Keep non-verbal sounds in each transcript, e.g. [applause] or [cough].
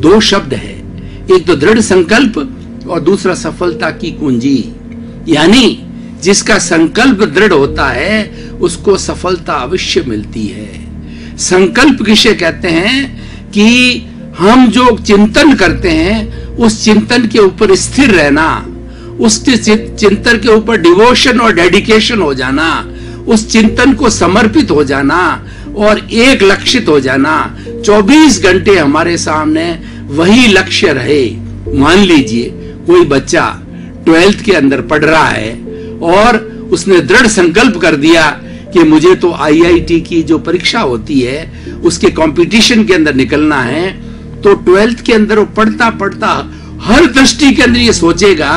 दो शब्द है। एक तो दृढ़ संकल्प और दूसरा सफलता की कुंजी। यानी जिसका संकल्प दृढ़ होता है, उसको सफलता अवश्य मिलती है। संकल्प किसे कहते हैं कि हम जो चिंतन करते हैं, उस चिंतन के ऊपर स्थिर रहना, उस चिंतन के ऊपर डिवोशन और डेडिकेशन हो जाना, उस चिंतन को समर्पित हो जाना और एक लक्षित हो जाना 24 घंटे हमारे सामने वही लक्ष्य रहे। मान लीजिए, कोई बच्चा ट्वेल्थ के अंदर पढ़ रहा है और उसने दृढ़ संकल्प कर दिया कि मुझे तो आईआईटी की जो परीक्षा होती है, उसके कंपटीशन के अंदर निकलना है तो ट्वेल्थ के अंदर वो पढ़ता पढ़ता हर दृष्टि के अंदर ये सोचेगा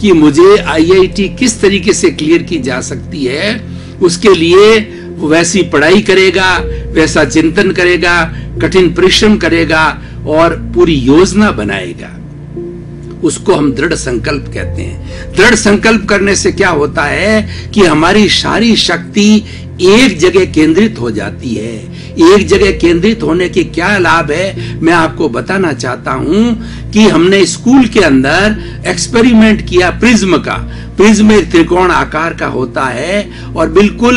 कि मुझे आईआईटी किस तरीके से क्लियर की जा सकती है, उसके लिए वैसी पढ़ाई करेगा वैसा चिंतन करेगा, कठिन परिश्रम करेगा और पूरी योजना बनाएगा। उसको हम दृढ़ संकल्प कहते हैं। दृढ़ संकल्प करने से क्या होता है कि हमारी सारी शक्ति एक जगह केंद्रित हो जाती है। एक जगह केंद्रित होने के क्या लाभ है? मैं आपको बताना चाहता हूँ कि हमने स्कूल के अंदर एक्सपेरिमेंट किया प्रिज्म का। प्रिज्म एक त्रिकोण आकार का होता है और बिल्कुल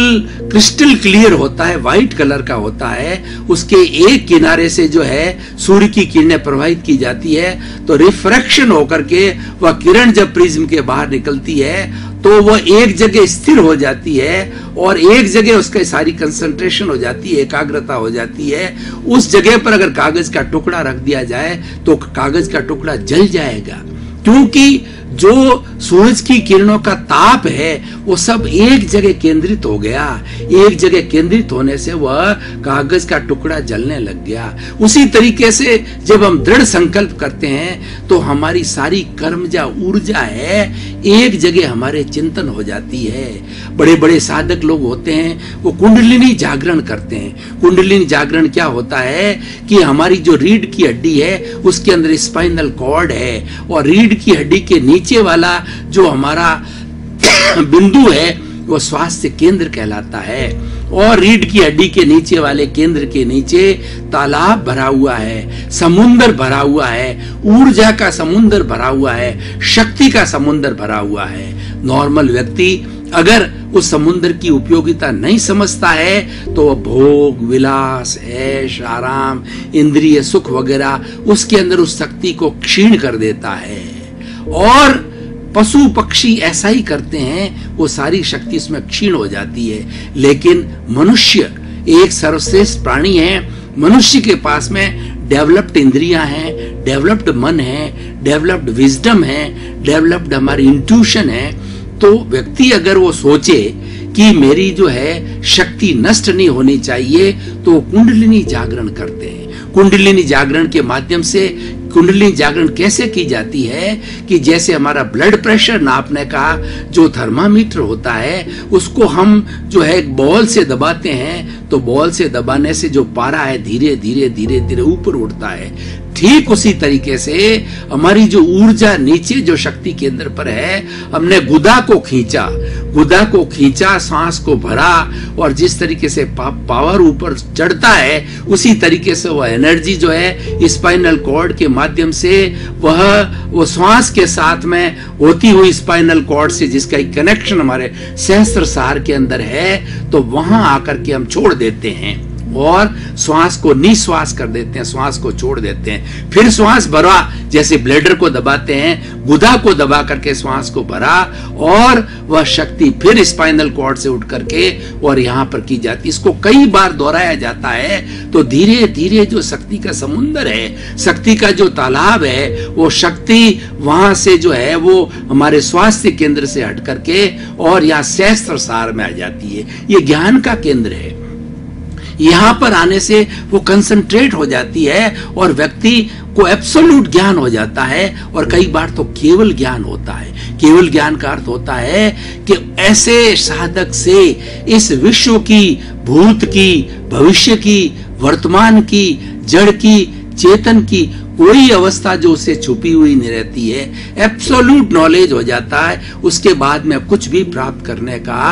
क्रिस्टल क्लियर होता है, व्हाइट कलर का होता है। उसके एक किनारे से जो है, सूर्य की किरणें प्रवाहित की जाती है। तो रिफ्रैक्शन होकर के वह किरण जब प्रिज्म के बाहर निकलती है तो वह एक जगह स्थिर हो जाती है और एक जगह उसका सारी कंसंट्रेशन हो जाती है, एकाग्रता हो जाती है। उस जगह पर अगर कागज़ का टुकड़ा रख दिया जाए तो कागज़ का टुकड़ा जल जाएगा। क्योंकि जो सूरज की किरणों का ताप है, वो सब एक जगह केंद्रित हो गया। एक जगह केंद्रित होने से वह कागज़ का टुकड़ा जलने लग गया। उसी तरीके से जब हम दृढ़ संकल्प करते हैं तो हमारी सारी कर्मजा ऊर्जा है एक जगह हमारे चिंतन हो जाती है। बड़े बड़े साधक लोग होते हैं, वो कुंडलिनी जागरण करते हैं। कुंडलिनी जागरण क्या होता है कि हमारी जो रीढ़ की हड्डी है, उसके अंदर स्पाइनल कॉर्ड है और रीढ़ की हड्डी के नीचे वाला जो हमारा [coughs] बिंदु है वो स्वास्थ्य केंद्र कहलाता है और रीढ़ की हड्डी के नीचे वाले केंद्र के नीचे तालाब भरा हुआ है समुन्दर भरा हुआ है, ऊर्जा का समुन्दर भरा हुआ है, शक्ति का समुन्दर भरा हुआ है। नॉर्मल व्यक्ति अगर उस समुद्र की उपयोगिता नहीं समझता है तो वह भोग, विलास, ऐश, आराम, इंद्रिय सुख वगैरह उसके अंदर उस शक्ति को क्षीण कर देता है। और पशु पक्षी ऐसा ही करते हैं, वो सारी शक्ति उसमें क्षीण हो जाती है। लेकिन मनुष्य एक सर्वश्रेष्ठ प्राणी है। मनुष्य के पास में डेवलप्ड इंद्रियाँ हैं, डेवलप्ड मन है, डेवलप्ड विजडम है, डेवलप्ड हमारी इंट्यूशन है। तो व्यक्ति अगर वो सोचे कि मेरी जो है शक्ति नष्ट नहीं होनी चाहिए तो कुंडलिनी जागरण करते हैं। कुंडलिनी जागरण के माध्यम से कुंडली जागरण कैसे की जाती है कि जैसे हमारा ब्लड प्रेशर नापने का जो थर्मामीटर होता है, उसको हम जो है बॉल से दबाते हैं तो बॉल से दबाने से जो पारा है धीरे धीरे धीरे धीरे ऊपर उठता है। ठीक उसी तरीके से हमारी जो ऊर्जा नीचे, जो शक्ति केंद्र पर है, हमने गुदा को खींचा। गुदा को खींचा सांस को भरा और जिस तरीके से पा, पावर ऊपर चढ़ता है उसी तरीके से वह एनर्जी जो है स्पाइनल कॉर्ड के माध्यम से वह वो श्वास के साथ में होती हुई स्पाइनल कॉर्ड से जिसका एक कनेक्शन हमारे सहस्त्र सार के अंदर है तो वहाँ आकर के हम छोड़ देते हैं और श्वास को निश्वास कर देते हैं श्वास को छोड़ देते हैं। फिर श्वास भरा जैसे ब्लेडर को दबाते हैं गुदा को दबा करके श्वास को भरा, और वह शक्ति फिर स्पाइनल कॉर्ड से उठ करके और यहाँ पर की जाती इसको कई बार दोहराया जाता है। तो धीरे धीरे जो शक्ति का समुन्दर है, शक्ति का जो तालाब है, वो शक्ति वहाँ से जो है, वो हमारे स्वास्थ्य केंद्र से हट करके और यहाँ सहस्त्र सार में आ जाती है। ये ज्ञान का केंद्र है। यहाँ पर आने से वो कंसंट्रेट हो जाती है और व्यक्ति को एब्सोल्यूट ज्ञान हो जाता है और कई बार तो केवल ज्ञान होता है। केवल ज्ञान का अर्थ होता है कि ऐसे साधक से इस विश्व की, भूत की, भविष्य की, वर्तमान की, जड़ की, चेतन की कोई अवस्था जो उसे छुपी हुई नहीं रहती है। एब्सोल्यूट नॉलेज हो जाता है। उसके बाद में कुछ भी प्राप्त करने का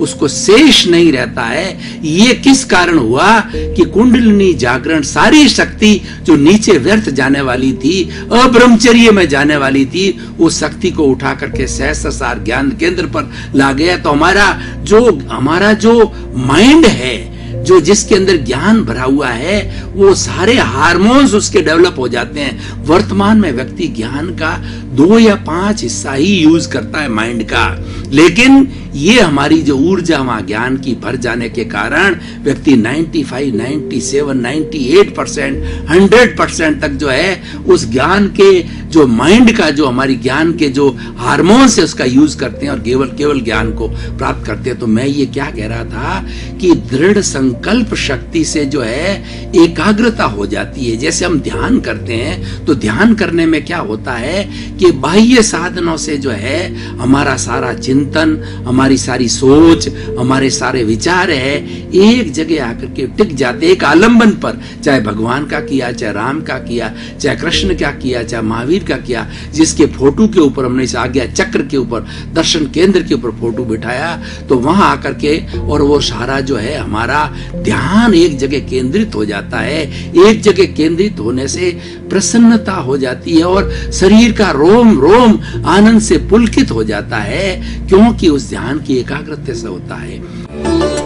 उसको शेष नहीं रहता है। ये किस कारण हुआ कि कुंडलिनी जागरण सारी शक्ति जो नीचे व्यर्थ जाने वाली थी, अब्रह्मचर्य में जाने वाली थी उस शक्ति को उठा करके सहस्त्र ज्ञान केंद्र पर ला गया। तो हमारा जो हमारा जो माइंड है जो जिसके अंदर ज्ञान भरा हुआ है वो सारे हार्मोन्स उसके डेवलप हो जाते हैं। वर्तमान में व्यक्ति ज्ञान का दो या पाँच हिस्सा ही यूज़ करता है माइंड का। लेकिन ये हमारी जो ऊर्जा वहाँ ज्ञान की भर जाने के कारण व्यक्ति 95, 97, 98 परसेंट हंड्रेड परसेंट तक जो है उस ज्ञान के जो माइंड का, जो हमारी ज्ञान के जो हारमोन्स है, उसका यूज़ करते हैं और केवल केवल ज्ञान को प्राप्त करते हैं। तो मैं ये क्या कह रहा था कि दृढ़ संकल्प शक्ति से जो है, एकाग्रता हो जाती है। जैसे हम ध्यान करते हैं तो ध्यान करने में क्या होता है कि बाह्य साधनों से जो है, हमारा सारा चिंतन, हमारी सारी सोच, हमारे सारे विचार है, एक जगह आकर के टिक जाते एक आलंबन पर। चाहे भगवान का किया, चाहे राम का किया, चाहे कृष्ण का किया, चाहे महावीर का किया, जिसके फ़ोटो के ऊपर हमने इस आज्ञा चक्र के ऊपर, दर्शन केंद्र के ऊपर फ़ोटो बिठाया तो वहाँ आकर के, और वो सारा जो है हमारा ध्यान एक जगह केंद्रित हो जाता है। एक जगह केंद्रित होने से प्रसन्नता हो जाती है, और शरीर का रोम रोम आनंद से पुलकित हो जाता है, क्योंकि उस ध्यान की एकाग्रता से होता है।